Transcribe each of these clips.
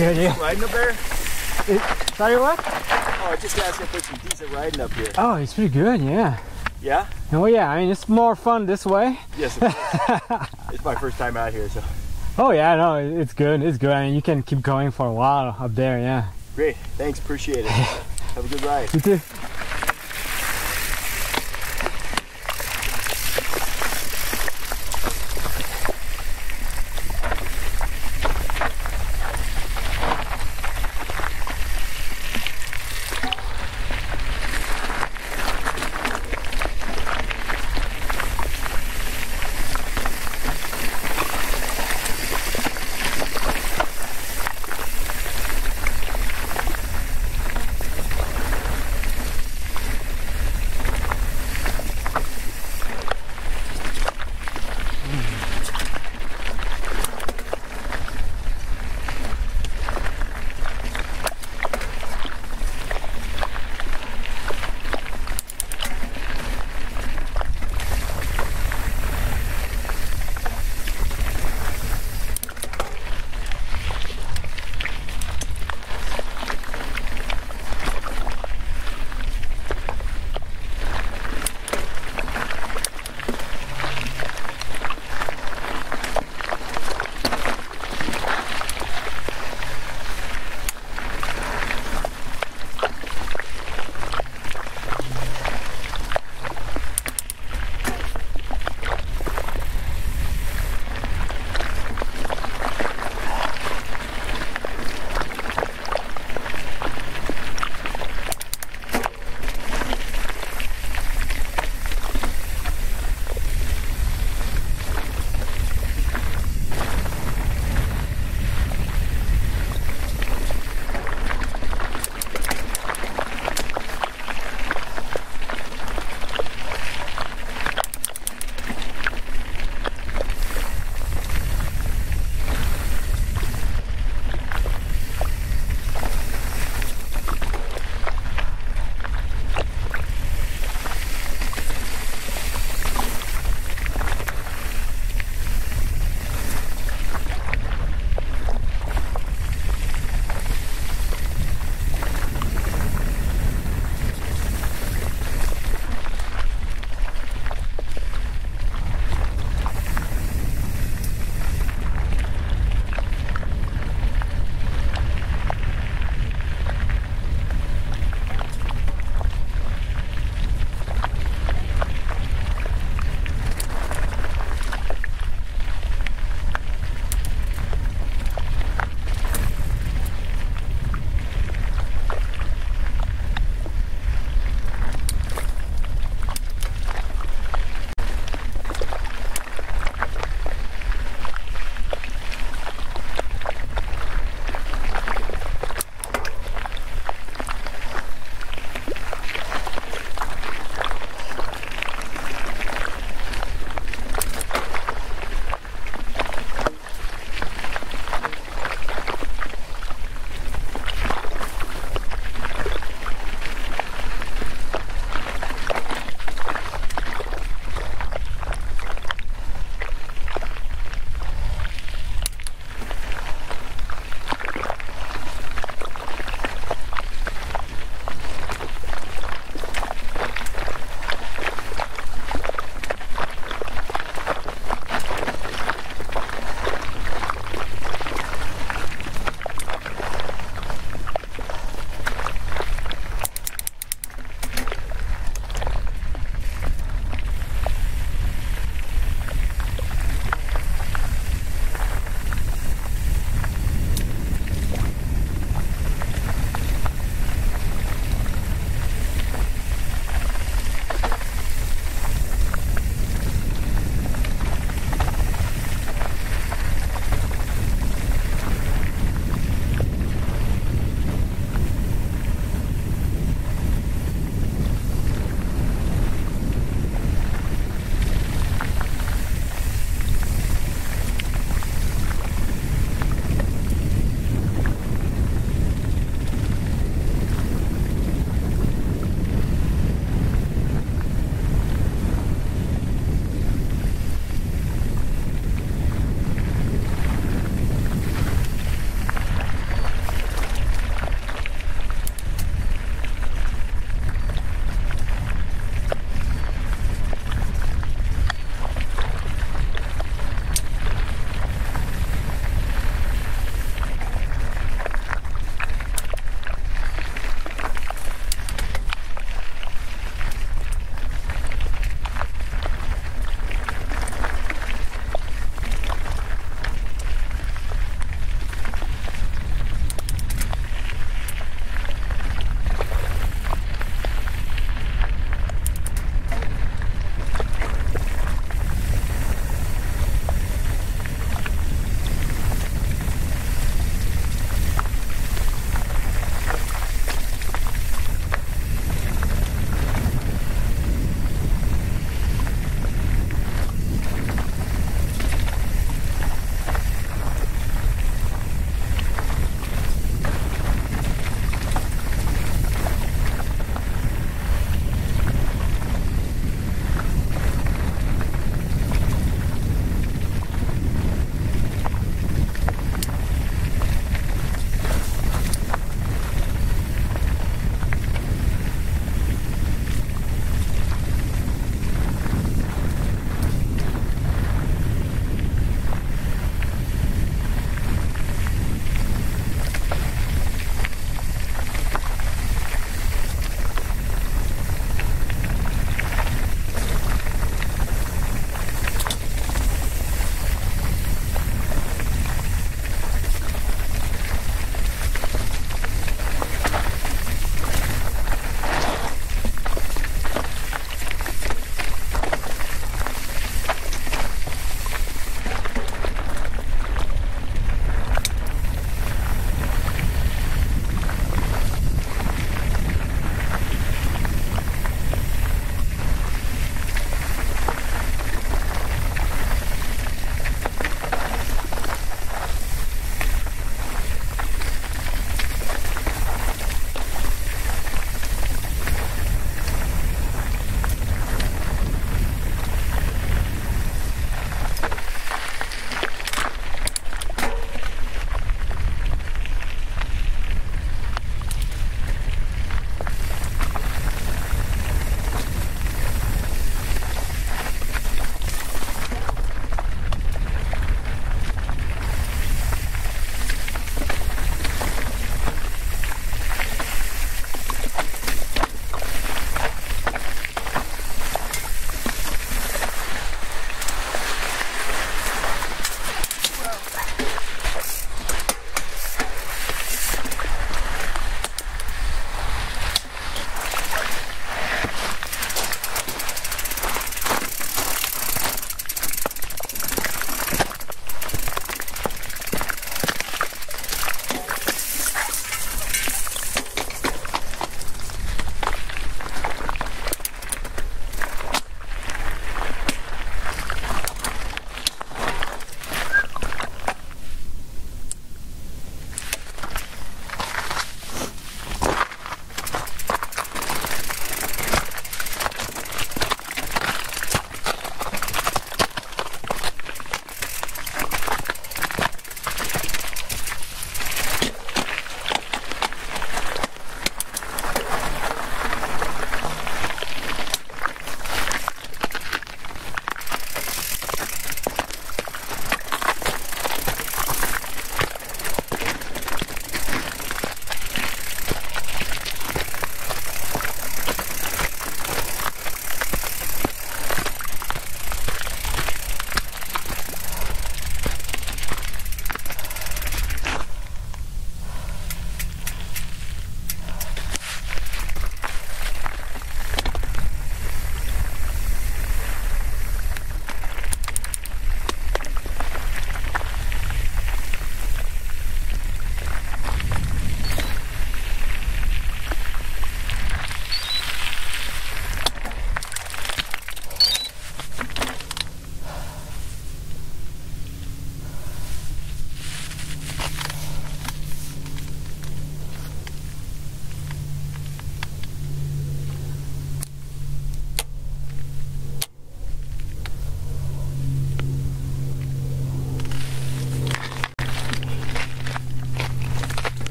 Good, yeah. Riding up there? Sorry, what? Oh, I just asked if there's some decent riding up here. Oh, it's pretty good, yeah. Yeah? Oh, yeah, I mean, it's more fun this way. Yes, it's my first time out here, so Oh, yeah, no, it's good, it's good. I mean, you can keep going for a while up there, yeah. great. Thanks, appreciate it. Have a good ride. You too.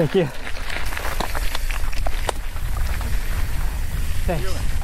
Thank you. Thanks.